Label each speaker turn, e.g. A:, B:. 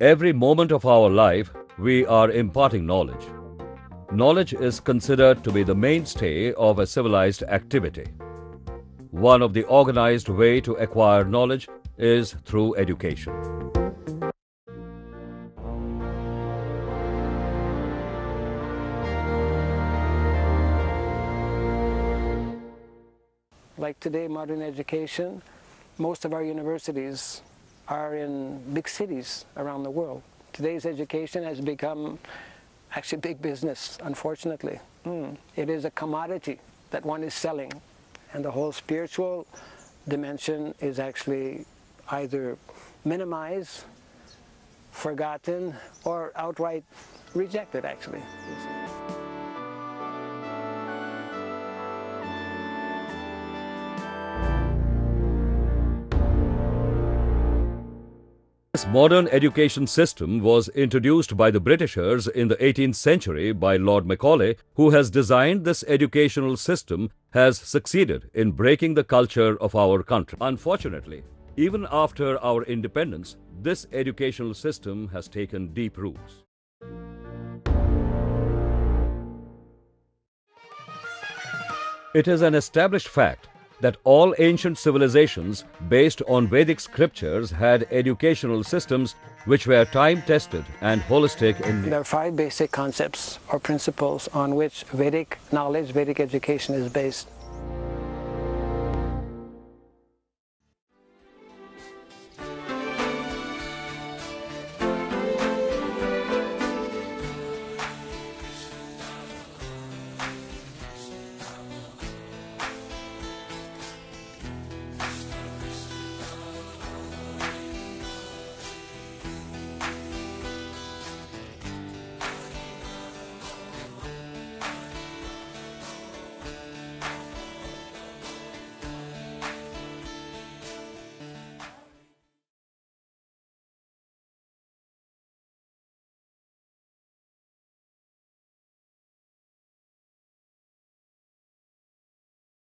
A: Every moment of our life, we are imparting knowledge. Knowledge is considered to be the mainstay of a civilized activity. One of the organized way to acquire knowledge is through education.
B: Like today, modern education, most of our universities are in big cities around the world. Today's education has become actually big business, unfortunately. Mm. It is a commodity that one is selling, and the whole spiritual dimension is actually either minimized, forgotten, or outright rejected, actually.
A: This modern education system was introduced by the Britishers in the 18th century by Lord Macaulay, who has designed this educational system, has succeeded in breaking the culture of our country. Unfortunately, even after our independence, this educational system has taken deep roots. It is an established fact that all ancient civilizations based on Vedic scriptures had educational systems which were time tested and holistic in
B: There are five basic concepts or principles on which Vedic knowledge, Vedic education is based.